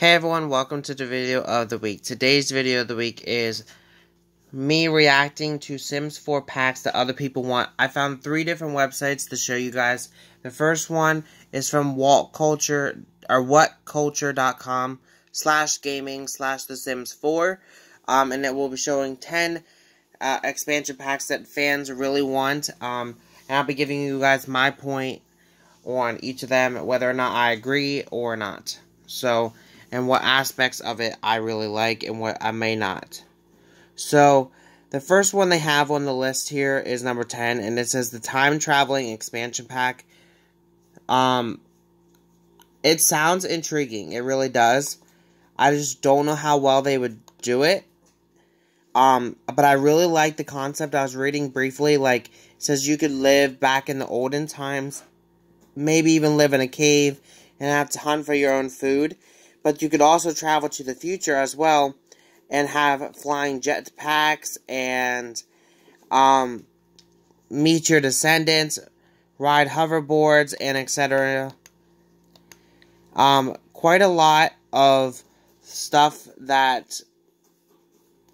Hey everyone, welcome to the video of the week. Today's video of the week is me reacting to Sims 4 packs that other people want. I found three different websites to show you guys. The first one is from WhatCulture or whatculture.com slash gaming slash The Sims 4. Um, and it will be showing 10 uh, expansion packs that fans really want. Um, and I'll be giving you guys my point on each of them, whether or not I agree or not. So, and what aspects of it I really like and what I may not. So, the first one they have on the list here is number 10, and it says the Time Traveling Expansion Pack. Um, it sounds intriguing. It really does. I just don't know how well they would do it. Um, but I really like the concept. I was reading briefly, like, says you could live back in the olden times, maybe even live in a cave and have to hunt for your own food but you could also travel to the future as well and have flying jetpacks and um, meet your descendants, ride hoverboards, and etc. Um, quite a lot of stuff that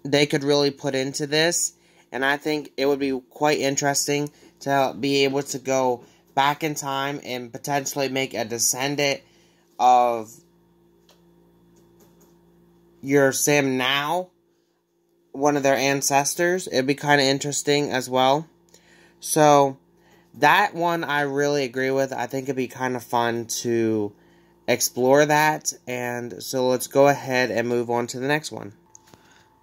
they could really put into this, and I think it would be quite interesting to be able to go back in time and potentially make a descendant of your Sim now, one of their ancestors. It'd be kind of interesting as well. So, that one I really agree with. I think it'd be kind of fun to explore that. And so let's go ahead and move on to the next one.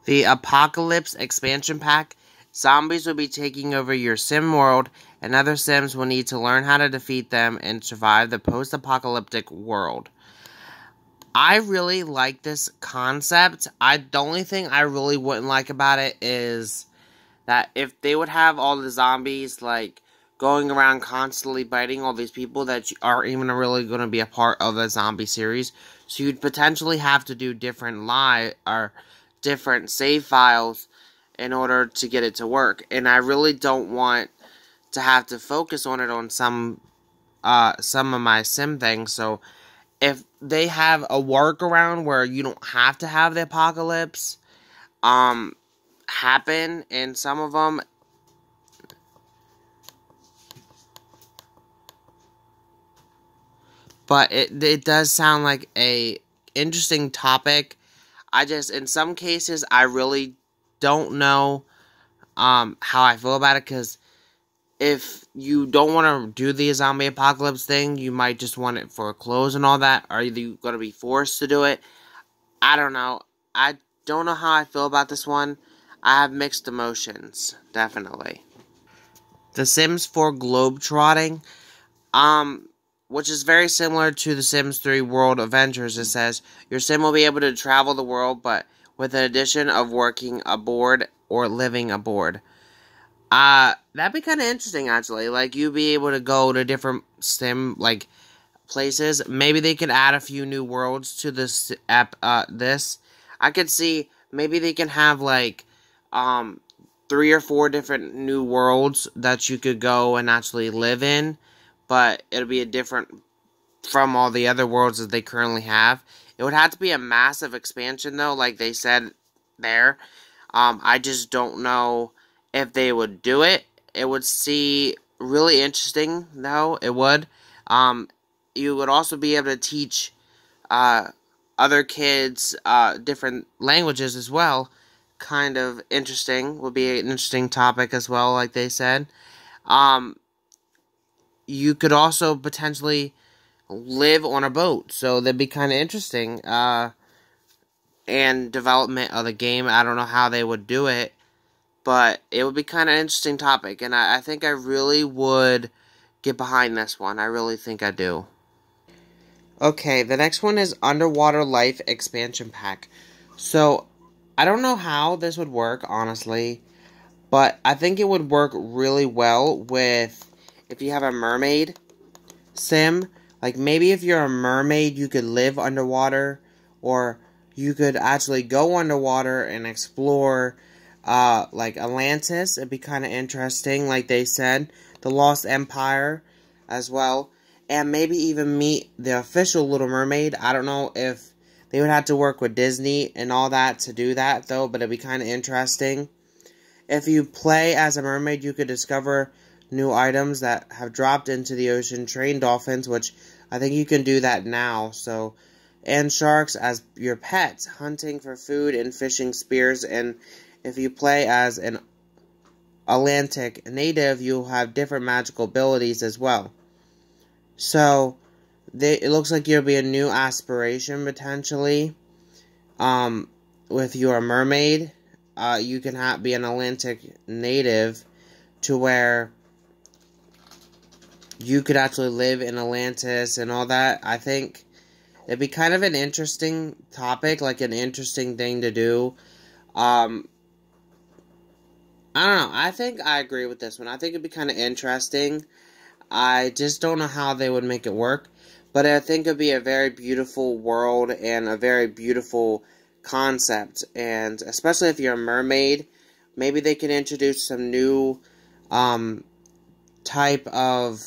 The Apocalypse expansion pack. Zombies will be taking over your sim world, and other sims will need to learn how to defeat them and survive the post apocalyptic world. I really like this concept. I the only thing I really wouldn't like about it is that if they would have all the zombies like going around constantly biting all these people that are even really going to be a part of the zombie series, so you'd potentially have to do different live or different save files in order to get it to work. And I really don't want to have to focus on it on some uh some of my sim things, so if they have a workaround where you don't have to have the apocalypse um happen in some of them but it it does sound like a interesting topic. I just in some cases i really don't know um how i feel about it because if you don't want to do the zombie apocalypse thing, you might just want it for clothes and all that. Are you going to be forced to do it? I don't know. I don't know how I feel about this one. I have mixed emotions, definitely. The Sims 4 Globetrotting, um, which is very similar to The Sims 3 World Adventures. It says your sim will be able to travel the world, but with an addition of working aboard or living aboard. Uh, that'd be kind of interesting, actually. Like, you'd be able to go to different sim, like, places. Maybe they could add a few new worlds to this app, uh, this. I could see, maybe they can have, like, um, three or four different new worlds that you could go and actually live in. But it'll be a different from all the other worlds that they currently have. It would have to be a massive expansion, though, like they said there. Um, I just don't know if they would do it. It would see really interesting, though. It would. Um, you would also be able to teach uh, other kids uh, different languages as well. Kind of interesting. Would be an interesting topic as well, like they said. Um, you could also potentially live on a boat, so that'd be kind of interesting. Uh, and development of the game, I don't know how they would do it but it would be kind of interesting topic, and I, I think I really would get behind this one. I really think I do. Okay, the next one is Underwater Life Expansion Pack. So, I don't know how this would work, honestly, but I think it would work really well with if you have a mermaid sim. Like, maybe if you're a mermaid, you could live underwater, or you could actually go underwater and explore uh, like Atlantis. It'd be kind of interesting, like they said. The Lost Empire as well. And maybe even meet the official Little Mermaid. I don't know if They would have to work with Disney and all that to do that, though, but it'd be kind of interesting. If you play as a mermaid, you could discover new items that have dropped into the ocean, train dolphins, which I think you can do that now, so and sharks as your pets, hunting for food and fishing spears. And if you play as an Atlantic native, you'll have different magical abilities as well. So, they, it looks like you'll be a new aspiration potentially. Um, if you're a mermaid, uh, you can have, be an Atlantic native to where you could actually live in Atlantis and all that. I think it'd be kind of an interesting topic, like an interesting thing to do. Um, I don't know. I think I agree with this one. I think it'd be kind of interesting. I just don't know how they would make it work, but I think it'd be a very beautiful world and a very beautiful concept. And especially if you're a mermaid, maybe they can introduce some new um, type of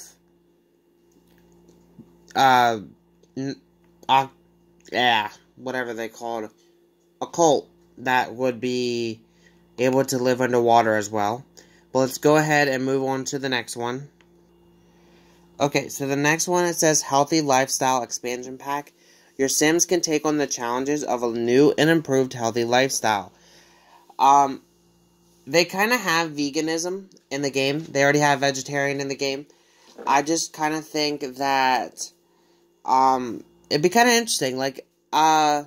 uh, uh, yeah, whatever they called, a cult that would be able to live underwater as well. But let's go ahead and move on to the next one. Okay, so the next one it says Healthy Lifestyle Expansion Pack. Your Sims can take on the challenges of a new and improved healthy lifestyle. Um, they kind of have veganism in the game. They already have vegetarian in the game. I just kind of think that um, it'd be kind of interesting. Like, uh,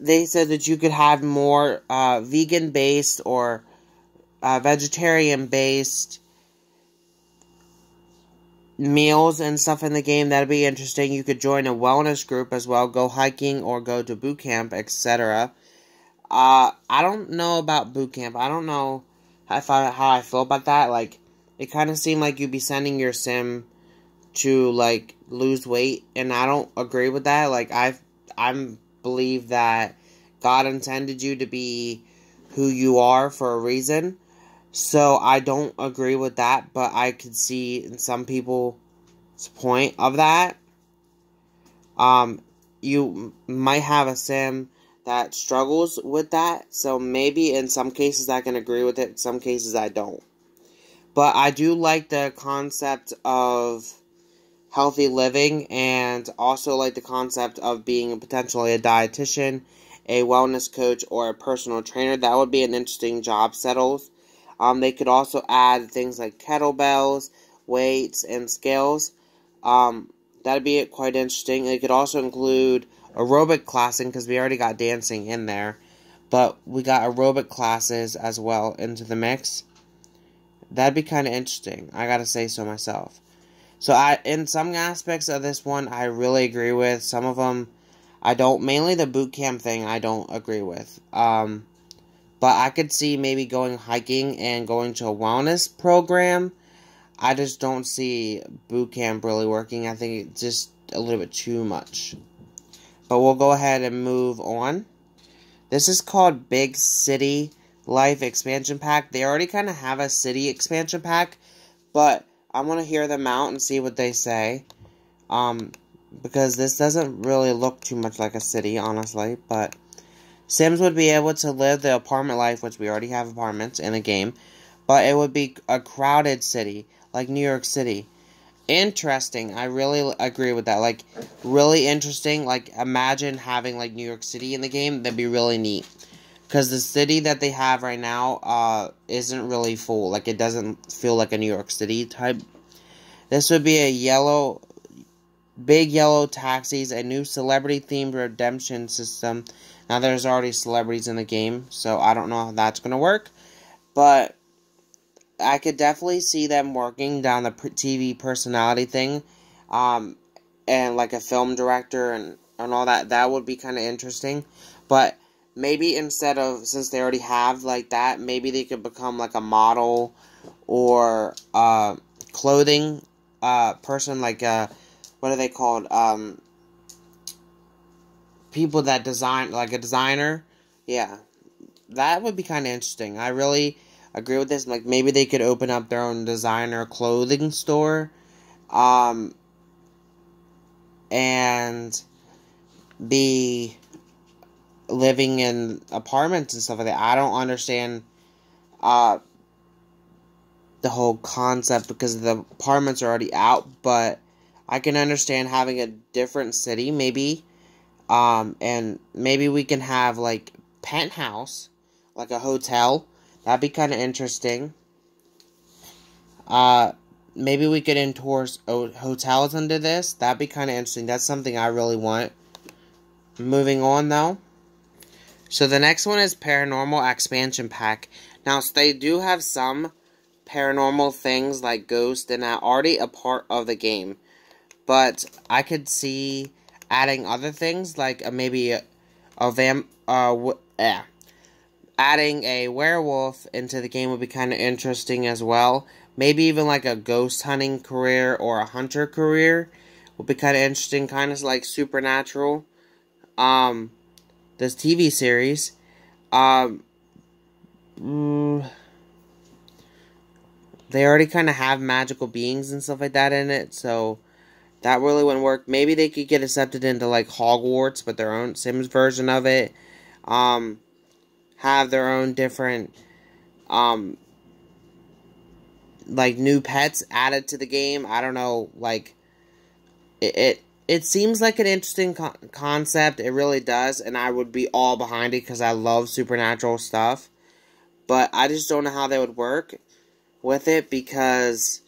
they said that you could have more uh, vegan based or uh, vegetarian based meals and stuff in the game. That'd be interesting. You could join a wellness group as well, go hiking or go to boot camp, etc. Uh, I don't know about boot camp. I don't know how I, how I feel about that. Like, it kind of seemed like you'd be sending your sim to like lose weight, and I don't agree with that. Like I, I believe that God intended you to be who you are for a reason. So I don't agree with that, but I could see in some people's point of that. Um, you might have a sim that struggles with that, so maybe in some cases I can agree with it, some cases I don't. But I do like the concept of healthy living and also like the concept of being potentially a dietitian, a wellness coach, or a personal trainer. That would be an interesting job settles. Um, they could also add things like kettlebells, weights, and scales. Um, that'd be quite interesting. They could also include aerobic classing because we already got dancing in there, but we got aerobic classes as well into the mix. That'd be kind of interesting. I gotta say so myself. So I, in some aspects of this one, I really agree with. Some of them, I don't. Mainly the boot camp thing, I don't agree with. Um, but I could see maybe going hiking and going to a wellness program. I just don't see boot camp really working. I think it's just a little bit too much. But we'll go ahead and move on. This is called Big City Life Expansion Pack. They already kind of have a city expansion pack, but I want to hear them out and see what they say. Um, because this doesn't really look too much like a city, honestly. But Sims would be able to live the apartment life, which we already have apartments in the game. But it would be a crowded city, like New York City. Interesting. I really agree with that. Like, really interesting. Like, imagine having, like, New York City in the game. That'd be really neat because the city that they have right now uh, isn't really full. Like it doesn't feel like a New York City type. This would be a yellow, big yellow taxis, a new celebrity themed redemption system. Now there's already celebrities in the game, so I don't know how that's gonna work, but I could definitely see them working down the TV personality thing, um, and like a film director and and all that. That would be kind of interesting, but maybe instead of since they already have like that, maybe they could become like a model or uh, clothing uh, person, like uh, what are they called? Um, people that design like a designer. Yeah, that would be kind of interesting. I really agree with this. Like maybe they could open up their own designer clothing store. Um, and be living in apartments and stuff like that. I don't understand uh, the whole concept because the apartments are already out, but I can understand having a different city maybe. Um, and maybe we can have like penthouse, like a hotel. That'd be kind of interesting. Uh, maybe we could endorse hotels under this. That'd be kind of interesting. That's something I really want. Moving on though. So the next one is Paranormal Expansion Pack. Now, so they do have some paranormal things like ghost and that already a part of the game. But I could see adding other things like uh, maybe a, a vamp, uh, yeah. Adding a werewolf into the game would be kind of interesting as well. Maybe even like a ghost hunting career or a hunter career would be kind of interesting, kind of like Supernatural. Um, this TV series. Um, mm, they already kind of have magical beings and stuff like that in it, so that really wouldn't work. Maybe they could get accepted into like Hogwarts, but their own Sims version of it. Um, have their own different, um, like new pets added to the game. I don't know, like it. it it seems like an interesting co concept. It really does, and I would be all behind it because I love supernatural stuff. But I just don't know how they would work with it because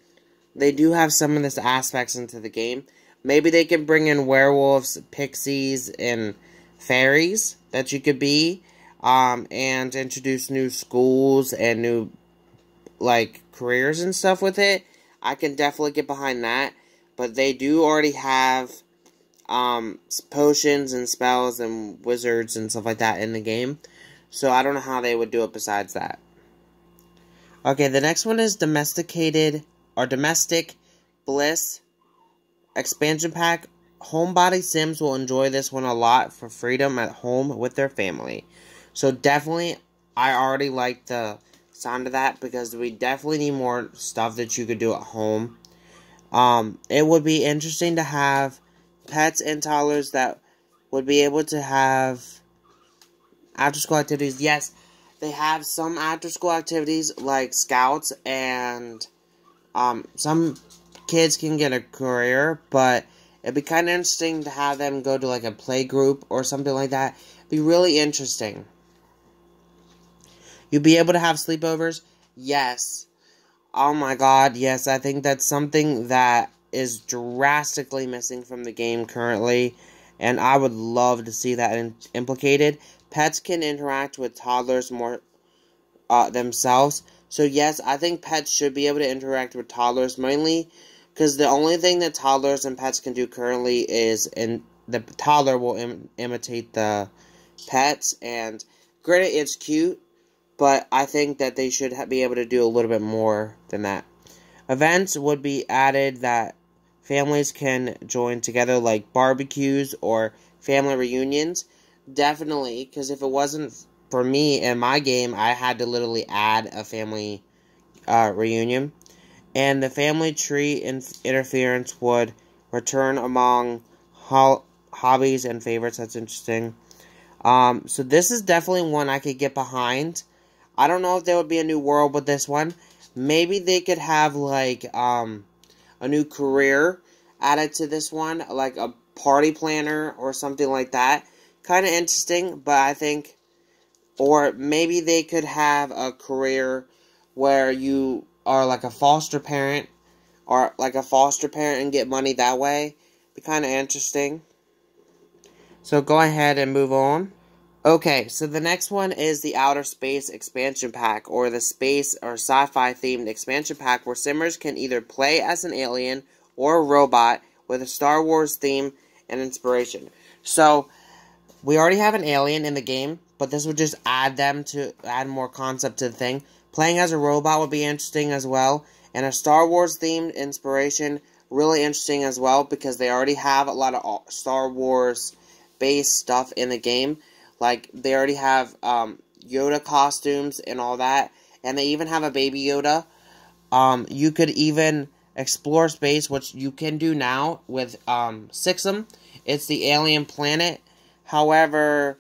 they do have some of this aspects into the game. Maybe they can bring in werewolves, pixies, and fairies that you could be, um, and introduce new schools and new like careers and stuff with it. I can definitely get behind that. But they do already have um, potions and spells and wizards and stuff like that in the game. So I don't know how they would do it besides that. Okay, the next one is Domesticated or Domestic Bliss Expansion Pack. Homebody Sims will enjoy this one a lot for freedom at home with their family. So definitely, I already like the sound of that because we definitely need more stuff that you could do at home. Um, it would be interesting to have pets and toddlers that would be able to have after school activities. Yes, they have some after school activities like scouts and um, some kids can get a career, but it'd be kind of interesting to have them go to like a play group or something like that. It'd be really interesting. You'd be able to have sleepovers? Yes. Oh my god, yes, I think that's something that is drastically missing from the game currently, and I would love to see that in implicated. Pets can interact with toddlers more uh, themselves, so yes, I think pets should be able to interact with toddlers mainly because the only thing that toddlers and pets can do currently is and the toddler will Im imitate the pets and granted it's cute but I think that they should be able to do a little bit more than that. Events would be added that families can join together like barbecues or family reunions. Definitely, because if it wasn't for me in my game, I had to literally add a family uh, reunion. And the family tree in interference would return among ho hobbies and favorites. That's interesting. Um, so this is definitely one I could get behind. I don't know if there would be a new world with this one. Maybe they could have like um, a new career added to this one, like a party planner or something like that. Kind of interesting, but I think, or maybe they could have a career where you are like a foster parent or like a foster parent and get money that way. Be kind of interesting. So go ahead and move on. Okay, so the next one is the Outer Space Expansion Pack, or the space or sci-fi themed expansion pack where simmers can either play as an alien or a robot with a Star Wars theme and inspiration. So, we already have an alien in the game, but this would just add them to add more concept to the thing. Playing as a robot would be interesting as well, and a Star Wars themed inspiration really interesting as well because they already have a lot of Star Wars based stuff in the game like, they already have um, Yoda costumes and all that. And they even have a baby Yoda. Um, you could even explore space, which you can do now with um, Sixam. It's the alien planet However,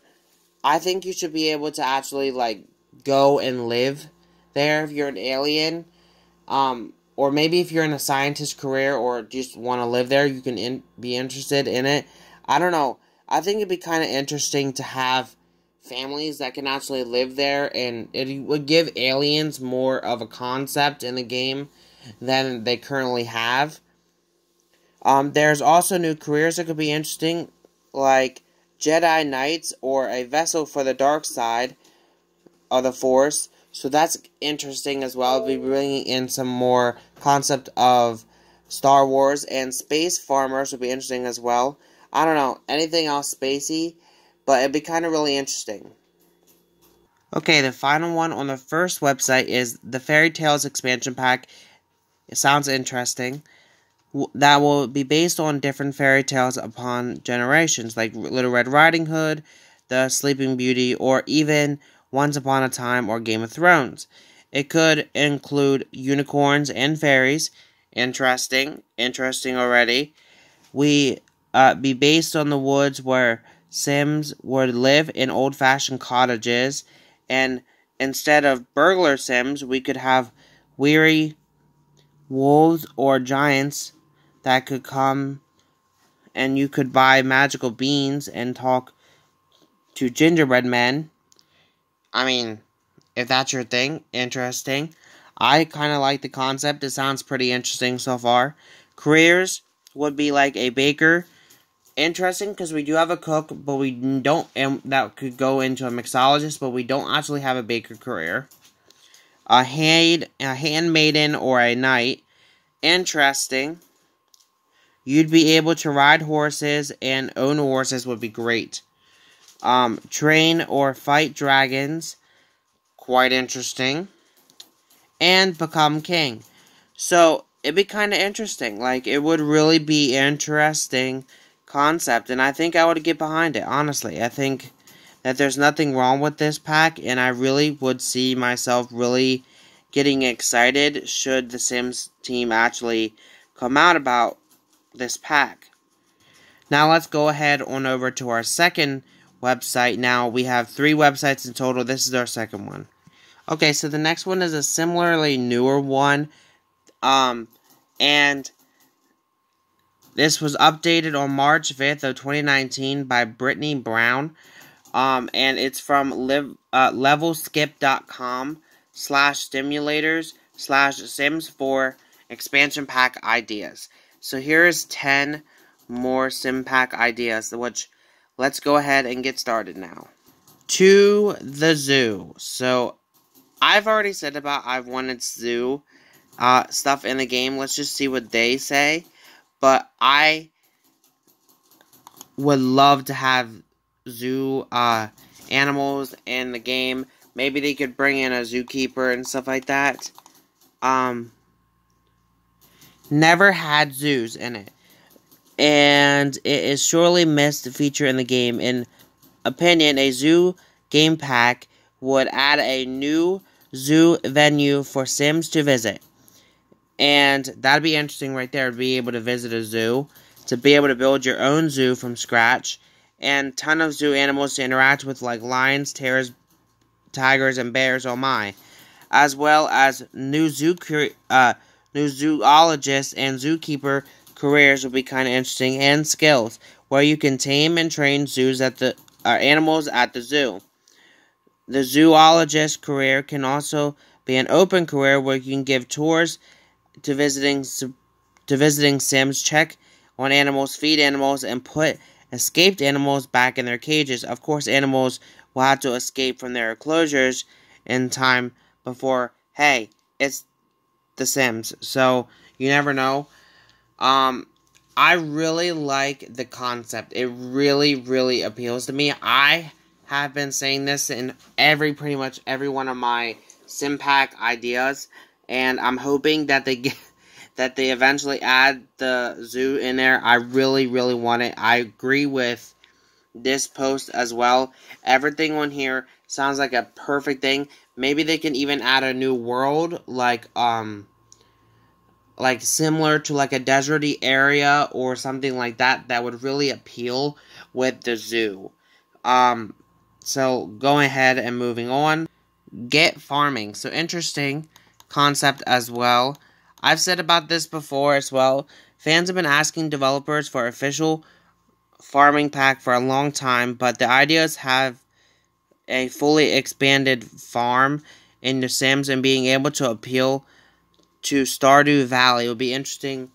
I think you should be able to actually like go and live there if you're an alien. Um, or maybe if you're in a scientist career or just want to live there, you can in, be interested in it. I don't know. I think it'd be kind of interesting to have families that can actually live there, and it would give aliens more of a concept in the game than they currently have. Um, there's also new careers that could be interesting, like Jedi Knights or a vessel for the dark side of the Force. So that's interesting as well. We'll be bringing in some more concept of Star Wars and space farmers would be interesting as well. I don't know anything else spacey, but it'd be kind of really interesting. Okay, the final one on the first website is the Fairy Tales expansion pack. It sounds interesting. That will be based on different fairy tales upon generations, like Little Red Riding Hood, The Sleeping Beauty, or even Once Upon a Time or Game of Thrones. It could include unicorns and fairies. Interesting. Interesting already. We uh, be based on the woods where Sims would live in old fashioned cottages. And instead of burglar Sims, we could have weary wolves or giants that could come and you could buy magical beans and talk to gingerbread men. I mean, if that's your thing, interesting. I kind of like the concept. It sounds pretty interesting so far. Careers would be like a baker. Interesting because we do have a cook, but we don't, and that could go into a mixologist, but we don't actually have a baker career. A hand, a handmaiden or a knight. Interesting. You'd be able to ride horses and own horses would be great. Um, train or fight dragons quite interesting, and become king. So it'd be kind of interesting. Like it would really be interesting concept, and I think I would get behind it. Honestly, I think that there's nothing wrong with this pack, and I really would see myself really getting excited should the Sims team actually come out about this pack. Now let's go ahead on over to our second website. Now we have three websites in total. This is our second one. Okay, so the next one is a similarly newer one. Um, and this was updated on March 5th of 2019 by Brittany Brown. Um, and it's from live, uh, levelskip.com slash stimulators slash sims 4 expansion pack ideas. So here's 10 more sim pack ideas, which let's go ahead and get started now. To the zoo. So I've already said about I've wanted zoo uh, stuff in the game. Let's just see what they say. But I would love to have zoo uh, animals in the game. Maybe they could bring in a zookeeper and stuff like that. Um, never had zoos in it. And it is surely missed feature in the game. In opinion, a zoo game pack would add a new zoo venue for Sims to visit. And that'd be interesting right there to be able to visit a zoo, to be able to build your own zoo from scratch, and ton of zoo animals to interact with like lions, tigers, tigers, and bears. Oh my! As well as new zoo uh, new zoologist and zookeeper careers will be kind of interesting, and skills where you can tame and train zoos at the uh, animals at the zoo. The zoologist career can also be an open career where you can give tours to visiting to visiting sims, check on animals, feed animals, and put escaped animals back in their cages. Of course, animals will have to escape from their enclosures in time before, hey, it's The Sims. So, you never know. Um, I really like the concept. It really, really appeals to me. I have been saying this in every pretty much every one of my Simpack ideas, and I'm hoping that they get that they eventually add the zoo in there. I really, really want it. I agree with this post as well. Everything on here sounds like a perfect thing. Maybe they can even add a new world, like um, like similar to like a deserty area or something like that. That would really appeal with the zoo. Um, so going ahead and moving on, get farming. So interesting concept as well. I've said about this before as well. Fans have been asking developers for official farming pack for a long time, but the ideas have a fully expanded farm in The Sims and being able to appeal to Stardew Valley would be interesting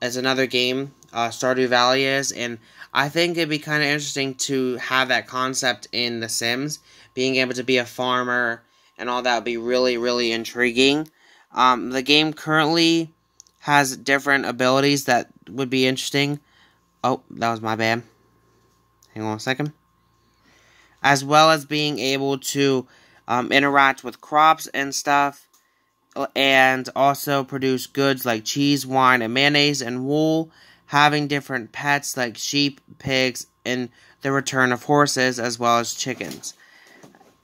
as another game uh, Stardew Valley is, and I think it'd be kind of interesting to have that concept in The Sims, being able to be a farmer and all that would be really, really intriguing. Um, the game currently has different abilities that would be interesting. Oh, that was my bad. Hang on a second. As well as being able to um, interact with crops and stuff. And also produce goods like cheese, wine, and mayonnaise and wool. Having different pets like sheep, pigs, and the return of horses, as well as chickens.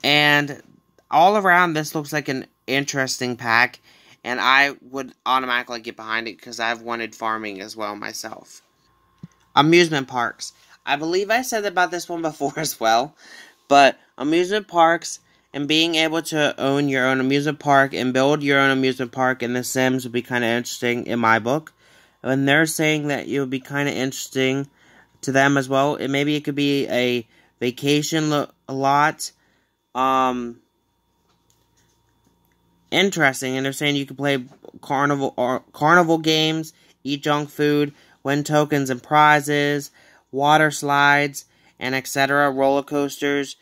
And all around, this looks like an interesting pack and I would automatically get behind it because I've wanted farming as well myself. Amusement parks. I believe I said about this one before as well, but amusement parks and being able to own your own amusement park and build your own amusement park in The Sims would be kind of interesting in my book. And they're saying that it would be kind of interesting to them as well. And maybe it could be a vacation lo- lot. Um, interesting, and they're saying you can play carnival or carnival games, eat junk food, win tokens and prizes, water slides, and etc. Roller coasters.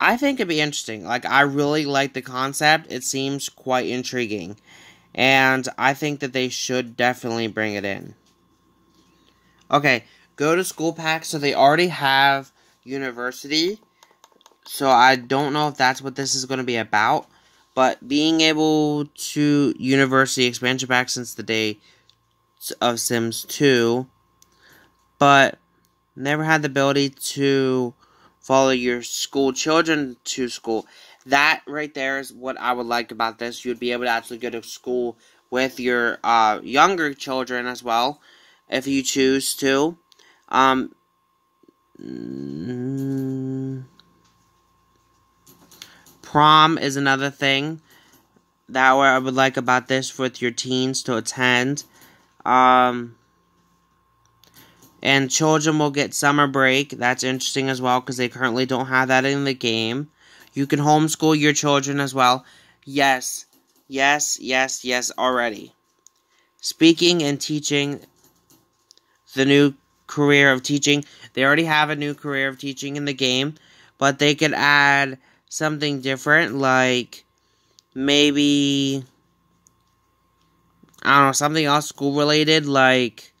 I think it'd be interesting. Like I really like the concept. It seems quite intriguing. And I think that they should definitely bring it in. Okay, go to school pack. So they already have university. So I don't know if that's what this is going to be about. But being able to University expansion pack since the day of Sims 2, but never had the ability to follow your school children to school. That right there is what I would like about this. You'd be able to actually go to school with your uh, younger children as well, if you choose to. Um, mm, Prom is another thing that I would like about this with your teens to attend. Um, and children will get summer break. That's interesting as well because they currently don't have that in the game. You can homeschool your children as well. Yes, yes, yes, yes, already. Speaking and teaching, the new career of teaching. They already have a new career of teaching in the game, but they could add something different, like maybe I don't know something else school related, like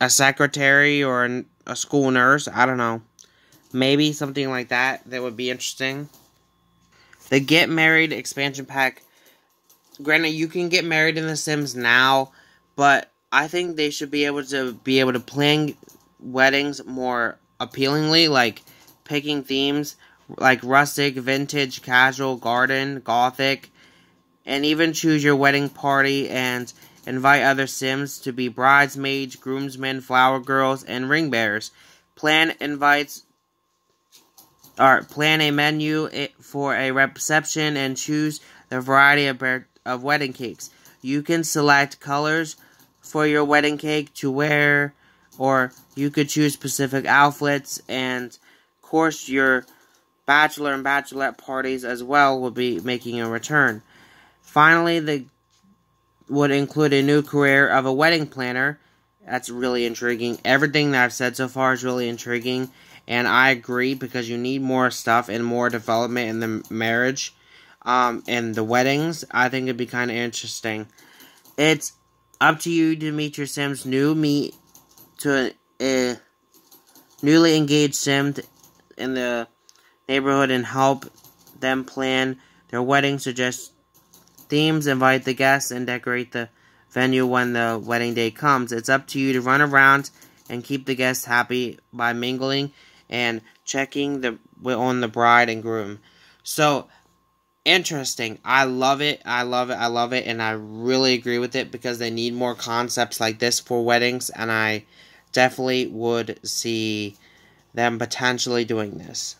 a secretary or a school nurse. I don't know, maybe something like that that would be interesting. The Get Married expansion pack. Granted, you can get married in The Sims now, but I think they should be able to be able to plan weddings more appealingly, like picking themes like rustic, vintage, casual, garden, gothic, and even choose your wedding party and invite other Sims to be bridesmaids, groomsmen, flower girls, and ring bearers. Plan invites or plan a menu for a reception and choose the variety of, of wedding cakes. You can select colors for your wedding cake to wear, or you could choose specific outfits and, of course, your bachelor and bachelorette parties as well will be making a return. Finally, they would include a new career of a wedding planner. That's really intriguing. Everything that I've said so far is really intriguing, and I agree because you need more stuff and more development in the marriage um, and the weddings. I think it'd be kind of interesting. It's up to you to meet your Sims new meet to a newly engaged Sim in the neighborhood and help them plan their wedding, suggest themes, invite the guests, and decorate the venue when the wedding day comes. It's up to you to run around and keep the guests happy by mingling and checking the on the bride and groom. So interesting. I love it. I love it. I love it and I really agree with it because they need more concepts like this for weddings and I definitely would see them potentially doing this.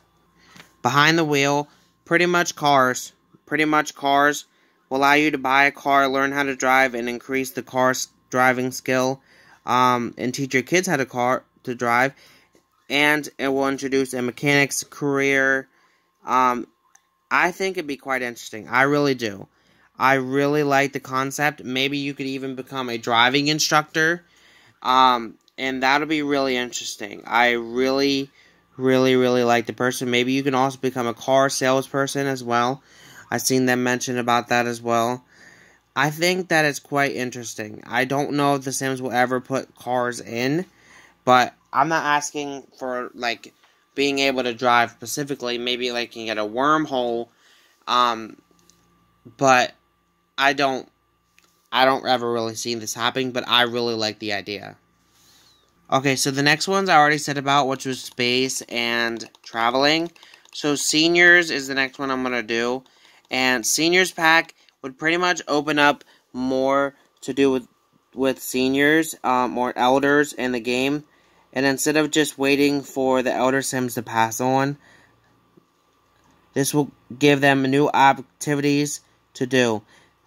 Behind the wheel, pretty much cars. Pretty much cars will allow you to buy a car, learn how to drive, and increase the car's driving skill, um, and teach your kids how to car to drive. And it will introduce a mechanics career. Um, I think it'd be quite interesting. I really do. I really like the concept. Maybe you could even become a driving instructor. Um, and that'll be really interesting. I really, really, really like the person. Maybe you can also become a car salesperson as well. I've seen them mention about that as well. I think that it's quite interesting. I don't know if The Sims will ever put cars in, but I'm not asking for like being able to drive specifically. Maybe like you can get a wormhole, um, but I don't. I don't ever really see this happening, but I really like the idea. Okay, so the next ones I already said about, which was space and traveling. So seniors is the next one I'm going to do. And seniors pack would pretty much open up more to do with with seniors, um, or elders in the game. And instead of just waiting for the elder sims to pass on, this will give them new activities to do,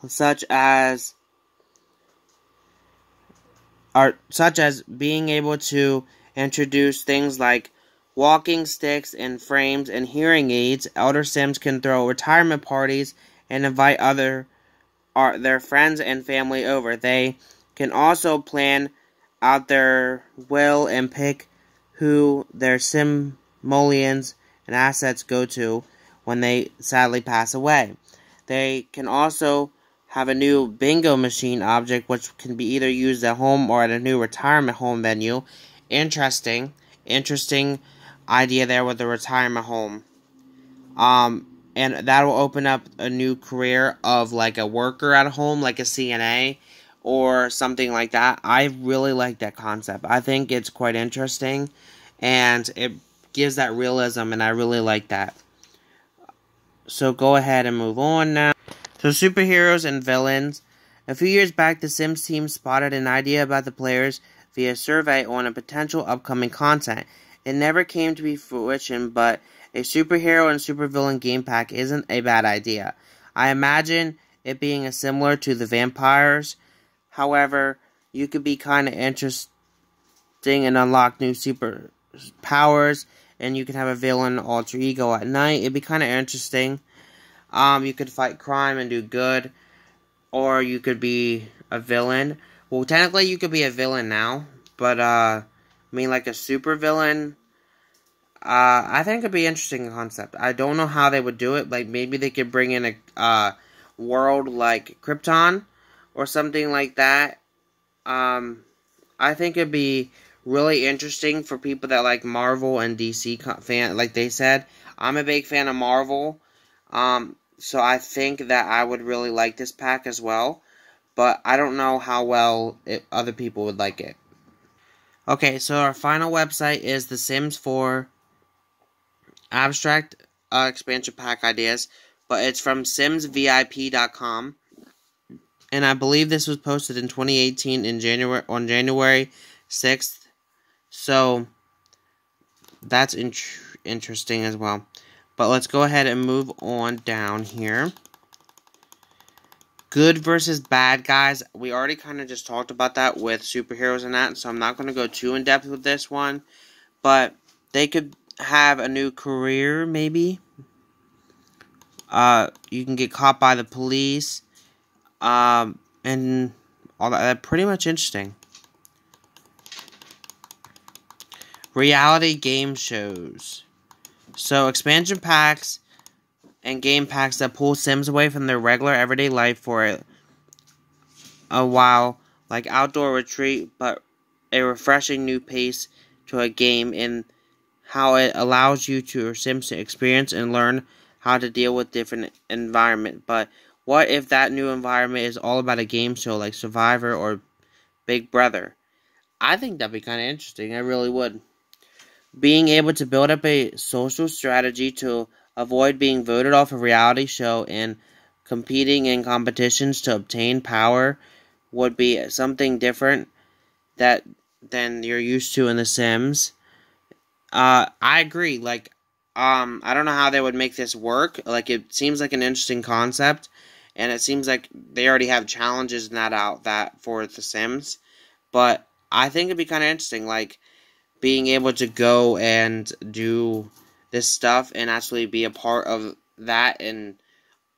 such as are such as being able to introduce things like walking sticks and frames and hearing aids. Elder Sims can throw retirement parties and invite other uh, their friends and family over. They can also plan out their will and pick who their simoleons and assets go to when they sadly pass away. They can also have a new bingo machine object which can be either used at home or at a new retirement home venue. Interesting. Interesting idea there with the retirement home. Um, and that will open up a new career of like a worker at home, like a CNA or something like that. I really like that concept. I think it's quite interesting and it gives that realism, and I really like that. So go ahead and move on now. So, superheroes and villains. A few years back, the Sims team spotted an idea about the players via survey on a potential upcoming content. It never came to be fruition, but a superhero and supervillain game pack isn't a bad idea. I imagine it being similar to the vampires. However, you could be kind of interesting and unlock new super powers, and you can have a villain alter ego at night. It'd be kind of interesting. Um, you could fight crime and do good, or you could be a villain. Well, technically, you could be a villain now, but uh, I mean, like a super villain. Uh, I think it'd be interesting concept. I don't know how they would do it. Like maybe they could bring in a uh, world like Krypton or something like that. Um, I think it'd be really interesting for people that like Marvel and DC fan. Like they said, I'm a big fan of Marvel. Um, so I think that I would really like this pack as well. But I don't know how well it, other people would like it. Okay, so our final website is The Sims 4 Abstract uh, Expansion Pack Ideas. But it's from SimsVIP.com. And I believe this was posted in 2018 in January on January 6th. So that's in interesting as well. But let's go ahead and move on down here. Good versus bad guys. We already kind of just talked about that with superheroes and that, so I'm not going to go too in depth with this one. But they could have a new career, maybe. Uh, you can get caught by the police. Um, and all that. That's pretty much interesting. Reality game shows. So, expansion packs and game packs that pull Sims away from their regular everyday life for a, a while, like outdoor retreat, but a refreshing new pace to a game in how it allows you to Sims to experience and learn how to deal with different environment. But what if that new environment is all about a game show like Survivor or Big Brother? I think that'd be kind of interesting. I really would being able to build up a social strategy to avoid being voted off a reality show and competing in competitions to obtain power would be something different that than you're used to in The Sims. uh, I agree. Like, um, I don't know how they would make this work. Like, it seems like an interesting concept, and it seems like they already have challenges in that out that for The Sims. But I think it'd be kind of interesting, like being able to go and do this stuff and actually be a part of that in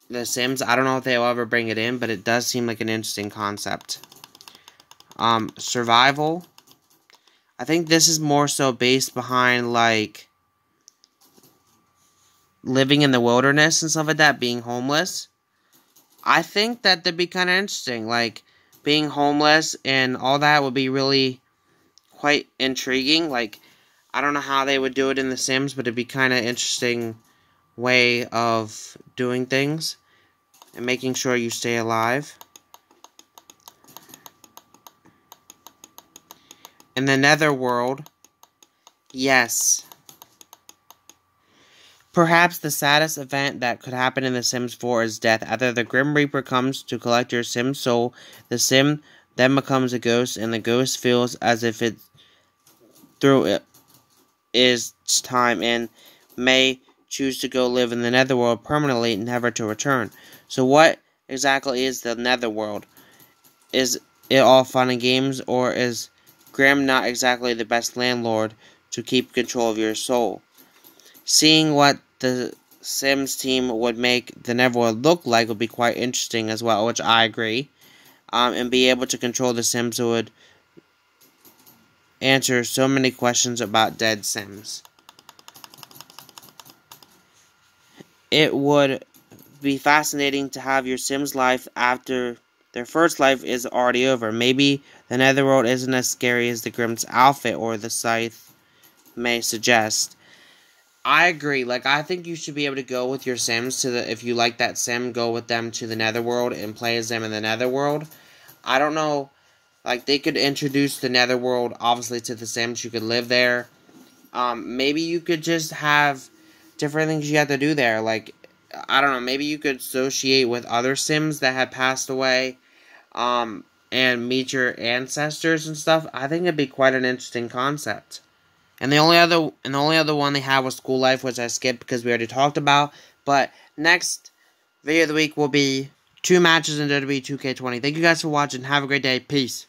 The Sims. I don't know if they'll ever bring it in, but it does seem like an interesting concept. Um, survival. I think this is more so based behind like living in the wilderness and stuff like that, being homeless. I think that that'd be kind of interesting. Like being homeless and all that would be really quite intriguing. Like I don't know how they would do it in The Sims, but it'd be kind of interesting way of doing things and making sure you stay alive. In the netherworld, yes. Perhaps the saddest event that could happen in The Sims 4 is death. After the Grim Reaper comes to collect your Sim soul, the Sim then becomes a ghost, and the ghost feels as if it through it is time and may choose to go live in the netherworld permanently, never to return. So, what exactly is the netherworld? Is it all fun and games, or is Grim not exactly the best landlord to keep control of your soul. Seeing what the Sims team would make the Netherworld look like would be quite interesting as well, which I agree. Um, and be able to control the Sims would answer so many questions about dead Sims. It would be fascinating to have your Sims life after their first life is already over. Maybe the Netherworld isn't as scary as the Grim's outfit or the Scythe may suggest. I agree. Like I think you should be able to go with your Sims to the if you like that Sim, go with them to the Netherworld and play as them in the Netherworld. I don't know. Like they could introduce the Netherworld obviously to the Sims. You could live there. Um, maybe you could just have different things you have to do there. Like I don't know. Maybe you could associate with other Sims that had passed away um, and meet your ancestors and stuff, I think it'd be quite an interesting concept. And the only other and the only other one they had was School Life, which I skipped because we already talked about. But next video of the week will be two matches in WWE 2K20. Thank you guys for watching. Have a great day. Peace.